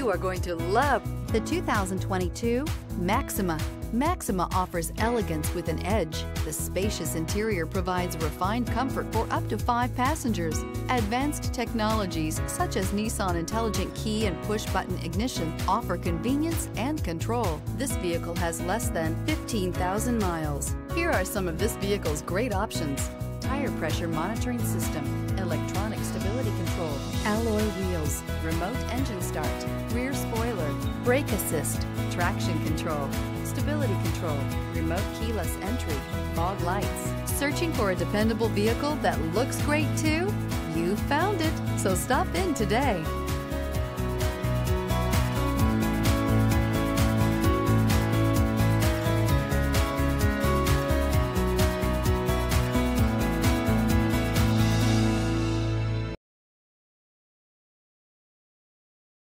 You are going to love the 2022 Maxima. Maxima offers elegance with an edge. The spacious interior provides refined comfort for up to five passengers. Advanced technologies such as Nissan Intelligent Key and push-button ignition offer convenience and control. This vehicle has less than 15,000 miles. Here are some of this vehicle's great options. Tire pressure monitoring system, electronic wheels, remote engine start, rear spoiler, brake assist, traction control, stability control, remote keyless entry, fog lights. Searching for a dependable vehicle that looks great too? You found it, so stop in today.